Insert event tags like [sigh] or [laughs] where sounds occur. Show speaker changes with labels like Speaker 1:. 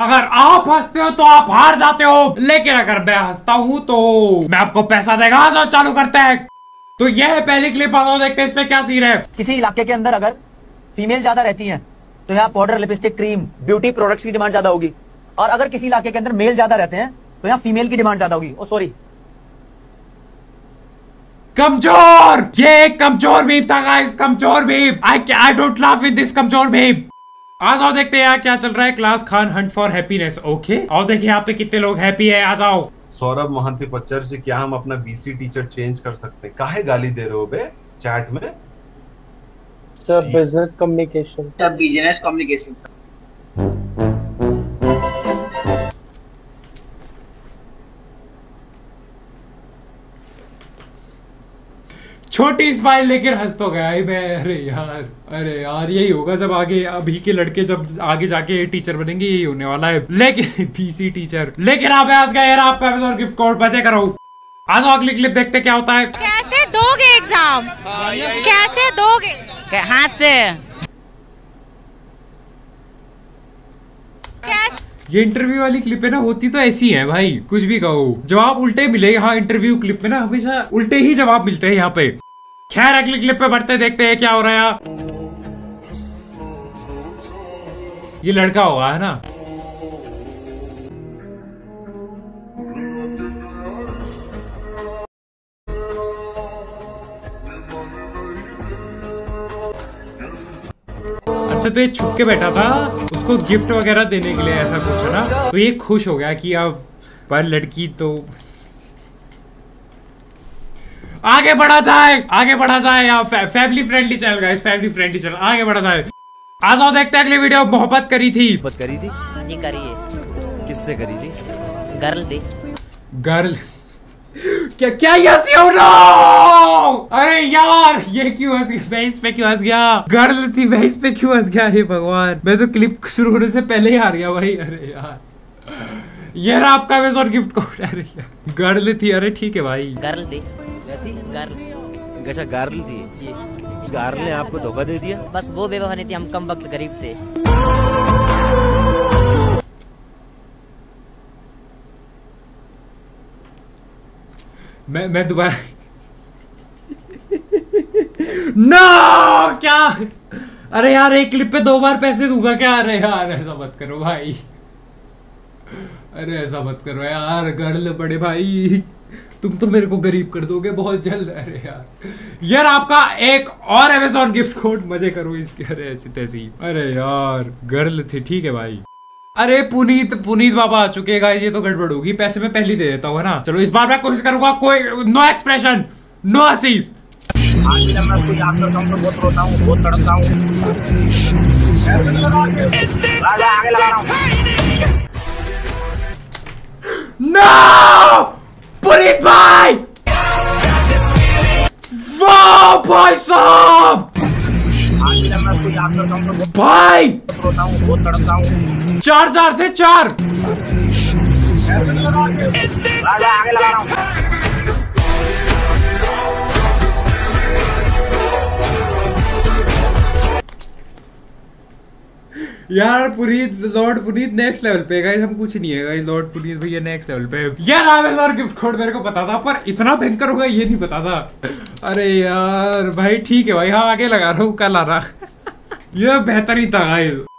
Speaker 1: अगर आप हँसते हो तो आप हार जाते हो लेकिन अगर मैं हंसता हूँ तो मैं आपको पैसा देगा जो चालू करते हैं। तो यह है पहली क्लिप आओ देखते हैं इसमें क्या सीन है।
Speaker 2: किसी इलाके के अंदर अगर फीमेल ज़्यादा रहती है तो यहाँ powder lipstick cream beauty products की डिमांड ज़्यादा होगी। और अगर किसी इलाके के अंदर मेल ज़्यादा रहते हैं तो यहाँ फीमेल की डिमांड ज़्यादा होगी। ओ सॉरी
Speaker 1: कमज़ोर! ये कमज़ोर बीप था गाइस कमज़ोर beep I I don't laugh with this कमज़ोर बीप आज आओ देखते हैं यार क्या चल रहा है। Class Khan hunt for happiness okay और देखिए यहाँ पे कितने लोग हैप्पी है। आज आओ।
Speaker 3: सौरभ महंती पच्चर जी क्या हम अपना बीसी टीचर चेंज कर सकते हैं? काहे गाली दे रहे हो बे चैट में?
Speaker 4: Sir business communication
Speaker 5: sir business communication sir
Speaker 1: छोटी स्माइल लेकर हंस तो गया ही मैं। अरे यार अरे यार यही होगा जब आगे अभी के लड़के जब आगे जाके टीचर बनेंगे यही होने वाला है। लेकिन [laughs] पीसी टीचर लेकिन आप हंस गए यार आपका अमेजोन गिफ्ट कोड बचे करो। आज अगली क्लिप देखते क्या होता है।
Speaker 6: कैसे दोगे एग्ज़ाम कैसे दोगे?
Speaker 7: हाथ से
Speaker 6: कैसे
Speaker 1: ये इंटरव्यू वाली क्लिप है ना, होती तो ऐसी है भाई, कुछ भी कहो। जवाब उल्टे मिले हाँ इंटरव्यू क्लिप में ना, हमेशा उल्टे ही जवाब मिलते हैं यहाँ पे। खैर, अगली क्लिप पे बढ़ते, देखते हैं क्या हो रहा है। ये लड़का होगा, है ना? अच्छा तो ये छुप के बैठा था। उसको गिफ्ट वगैरह देने के लिए ऐसा कुछ है ना? तो ये खुश हो गया कि अब पर लड़की तो आगे बढ़ा जाए आगे बढ़ा जाए यहाँ फै, family friendly channel guys family friendly channel आगे बढ़ा जाए। आ जाओ देखते हैं अगली वीडियो मोहब्बत करी थी।
Speaker 8: बात करी थी?
Speaker 7: जी करिए
Speaker 8: किससे करी थी?
Speaker 7: गर्ल थी
Speaker 1: गर्ल? क्या क्या ये हो रहा? अरे यार ये क्यों हंस गया? मैं इस पे क्यों हंस गया? गर्ल थी मैं इस पे क्यों हंस गया? हे भगवान। मैं तो क्लिप शुरू होने से पहले ही हार गया भाई। अरे यार। ये रहा आपका अमेजोन गिफ्ट कोड अरे यार। गर्ल थी। अरे ठीक है भाई।
Speaker 7: गर्ल थी। गर्ल।
Speaker 8: अच्छा गार्ल थी। गार्ल ने आपको धोखा दे दिया?
Speaker 7: बस वो बेवफा थी हम कम वक्त गरीब थे।
Speaker 1: मैं मैं दोबारा नो क्या? अरे यार, एक क्लिप पे दो बार पैसे दूँगा क्या? अरे यार, ऐसा मत करो भाई। अरे ऐसा मत करो यार, गर्ल बड़े भाई। तुम तो मेरे को गरीब कर दोगे बहुत जल्द। अरे यार। यार, आपका एक और अमेजोन गिफ्ट कोड मज़े करो इसके। अरे ऐसी तैसी। अरे यार, गर्ल थी, ठीक है भाई। अरे पुनीत पुनीत बाबा आ चुके हैं ये तो गड़बड़ होगी। पैसे मैं पहले दे देता हूँ ना? चलो, इस बार मैं कोशिश करूँगा, कोई नो एक्सप्रेशन नो हँसी।
Speaker 5: आज भी जब मैं उसको याद करता हूँ तो बहुत रोता हूँ बहुत तड़पता हूँ हूँ
Speaker 1: पुनीत भाई वाह साहब
Speaker 5: हूँ तो हूँ हूँ
Speaker 1: चार चार थे चार यार Puneet, lord Puneet next level पे गाइस हम कुछ नहीं है। गाइस लॉर्ड पुनीत भैया नेक्स्ट लेवल पे यार अमेजोन गिफ्ट कोड मेरे को पता था, पर इतना भयंकर होगा, ये नहीं पता था। अरे यार, भाई ठीक है भाई हाँ आगे लगा रहा हूँ, कल आ रहा। [laughs] ये बेहतरीन था गाइस